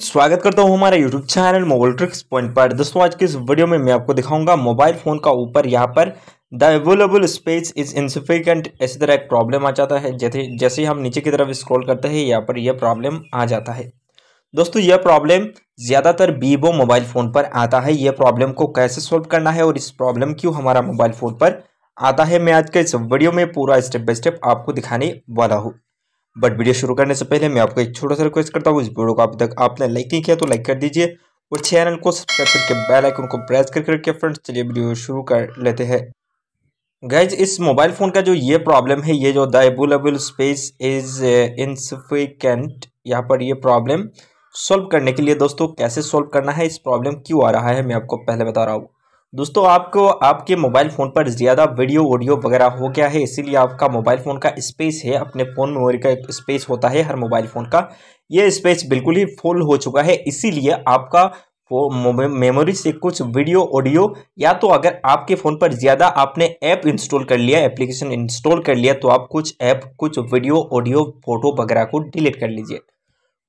स्वागत करता हूँ हमारे YouTube channel mobile tricks point पर। दोस्तों, आज के इस वीडियो में मैं आपको दिखाऊँगा मोबाइल फ़ोन का ऊपर यहाँ पर the available space is insufficient इसी तरह एक प्रॉब्लम आ जाता है, जैसे जैसे हम नीचे की तरफ़ स्क्रॉल करते हैं, यहाँ पर यह प्रॉब्लम आ जाता है। दोस्तों, यह प्रॉब्लम ज़्यादातर वीवो मोबाइल फ़ोन पर आता है। यह प्रॉब्लम को कैसे सॉल्व करना है और इस प्रॉब्लम क्यों हमारा मोबाइल फ़ोन पर आता है, मैं आज के इस वीडियो में पूरा स्टेप बाय स्टेप आपको दिखाने वाला हूँ। बट वीडियो शुरू करने से पहले मैं आपको एक छोटा सा रिक्वेस्ट करता हूँ। इस वीडियो को अभी तक आपने लाइक नहीं किया तो लाइक कर दीजिए और चैनल को सब्सक्राइब करके बेल आइकन को प्रेस कर करके फ्रेंड्स चलिए वीडियो शुरू कर लेते हैं। गैज इस मोबाइल फ़ोन का जो ये प्रॉब्लम है, ये जो the available space is insufficient यहाँ पर ये प्रॉब्लम सॉल्व करने के लिए दोस्तों, कैसे सॉल्व करना है? इस प्रॉब्लम क्यों आ रहा है? मैं आपको पहले बता रहा हूँ। दोस्तों, आपको आपके मोबाइल फ़ोन पर ज़्यादा वीडियो, ऑडियो वगैरह हो गया है, इसीलिए आपका मोबाइल फ़ोन का स्पेस है, अपने फ़ोन मेमोरी का एक स्पेस होता है हर मोबाइल फ़ोन का। ये स्पेस बिल्कुल ही फुल हो चुका है, इसीलिए आपका मेमोरी से कुछ वीडियो, ऑडियो, या तो अगर आपके फ़ोन पर ज़्यादा आपने ऐप इंस्टॉल कर लिया, एप्लीकेशन इंस्टॉल कर लिया तो आप कुछ ऐप, कुछ वीडियो, ऑडियो, फ़ोटो वगैरह को डिलीट कर लीजिए।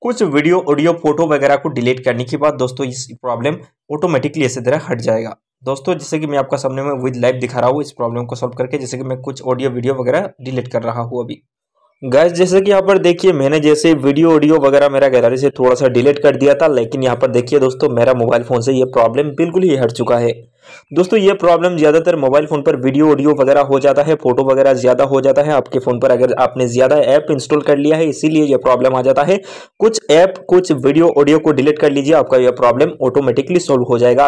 कुछ वीडियो, ऑडियो, फ़ोटो वगैरह को डिलीट करने के बाद दोस्तों, इस प्रॉब्लम ऑटोमेटिकली इसी तरह हट जाएगा। दोस्तों, जैसे कि मैं आपका सामने में विद लाइव दिखा रहा हूँ, इस प्रॉब्लम को सॉल्व करके, जैसे कि मैं कुछ ऑडियो वीडियो वगैरह डिलीट कर रहा हूँ अभी। गैस जैसे कि यहाँ पर देखिए, मैंने जैसे वीडियो ऑडियो वगैरह मेरा गैलरी से थोड़ा सा डिलीट कर दिया था, लेकिन यहाँ पर देखिए दोस्तों, मेरा मोबाइल फ़ोन से ये प्रॉब्लम बिल्कुल ही हट चुका है। दोस्तों, ये प्रॉब्लम ज़्यादातर मोबाइल फ़ोन पर वीडियो ऑडियो वगैरह हो जाता है फ़ोटो वगैरह ज़्यादा हो जाता है, आपके फ़ोन पर अगर आपने ज़्यादा ऐप इंस्टॉल कर लिया है, इसीलिए ये प्रॉब्लम आ जाता है। कुछ ऐप कुछ वीडियो ऑडियो को डिलीट कर लीजिए, आपका यह प्रॉब्लम ऑटोमेटिकली सोल्व हो जाएगा।